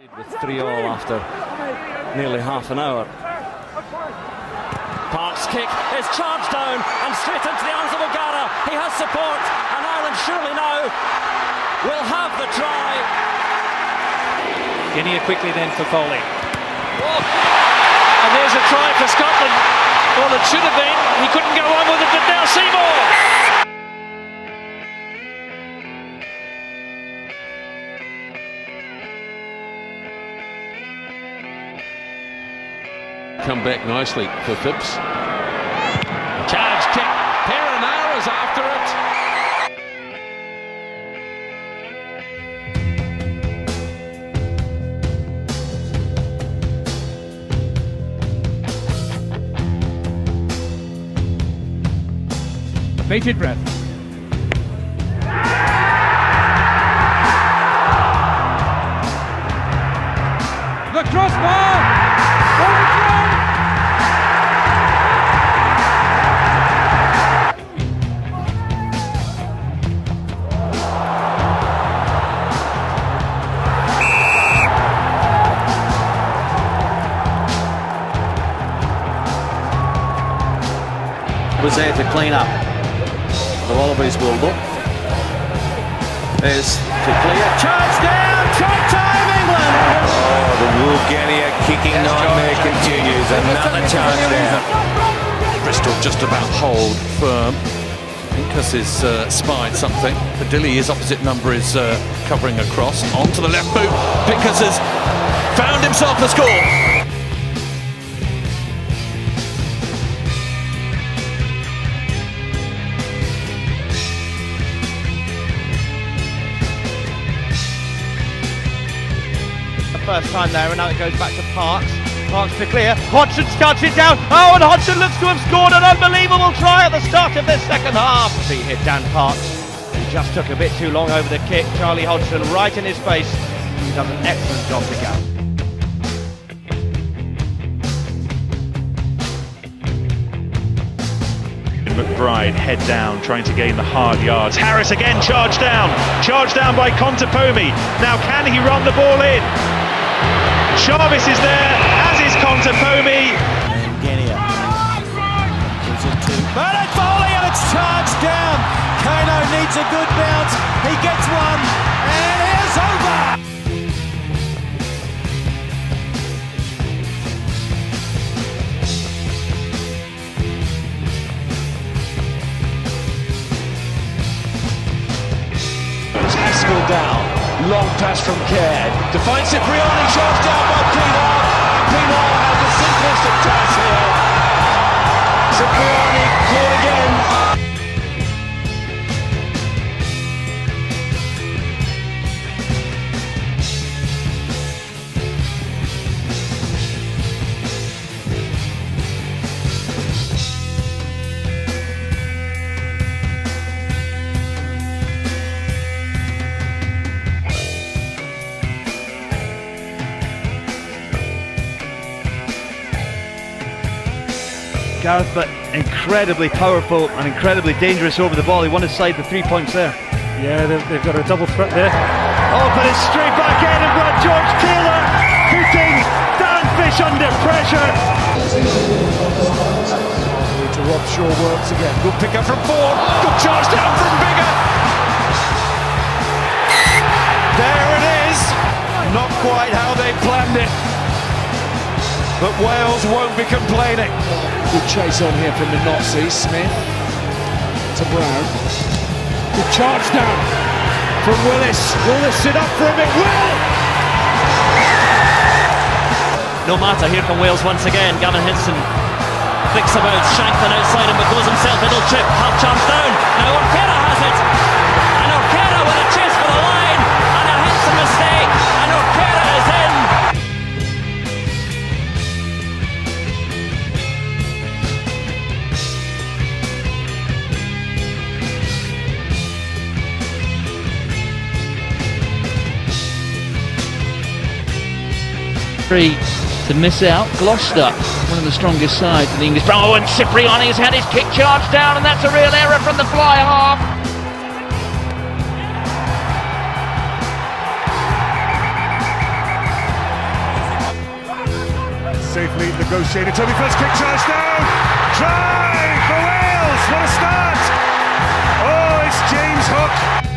With three all after nearly half an hour. Park's kick is charged down and straight into the arms of O'Gara. He has support, and Ireland surely now will have the try. Genia quickly then for Foley. And there's a try for Scotland. Well, it should have been. He couldn't go on with it, but now Seymour. Come back nicely for Phipps. Charge kick. Perenara's after it. Bated breath. The crossbar! Was there to clean up. The Wallabies will look. There's to clear. Charge down! Try time, England! Oh, the Woolgania kicking nightmare continues. Another charge down. Bristol just about hold firm. Pincus is uh, spied something. Padilli, his opposite number, is uh, covering across. Onto the left boot. Pincus has found himself the score. First time there, and now it goes back to Parks. Parks to clear. Hodgson cuts it down. Oh, and Hodgson looks to have scored an unbelievable try at the start of this second half. He hit Dan Parks. He just took a bit too long over the kick. Charlie Hodgson right in his face. He does an excellent job to go. McBride head down, trying to gain the hard yards. Harris again charged down, charged down by Contepomi. Now can he run the ball in? Jarvis is there, as is Contepomi. And Genia gives it to Bernard Foley and it's charged down. Kano needs a good bounce. He gets one and it's over. Haskell down. Long pass from Caird. To find Cipriani. Charged down by Pienaar. Pienaar has the simplest of tasks here. Cipriani Gareth, but incredibly powerful and incredibly dangerous over the ball. He won his side the three points there. Yeah, they've, they've got a double threat there. Oh, but it's straight back in and George Taylor putting Dan Fish under pressure. To Rob Shaw works again. Good pick up from Ford. Good charge down from Biggar. There it is. Not quite how they planned it. But Wales won't be complaining. Good chase on here from the Nazi. Smith to Brown. Good charge down from Willis. Willis sit up for him? It will! No matter, here come Wales once again. Gavin Henson flicks about, Shanklin outside him, but goes himself, middle chip, half chance down. Now Orkera three to miss out. Gloucester, one of the strongest sides in the English. Oh, and Cipriani has had his kick charged down, and that's a real error from the fly half. safely negotiated. Toby first kick charge down. Try for Wales. What a start! Oh, it's James Hook.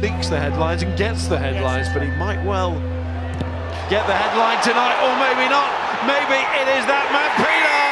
Leaks the headlines and gets the headlines, but he might well get the headline tonight, or maybe not. Maybe it is that man, Peter.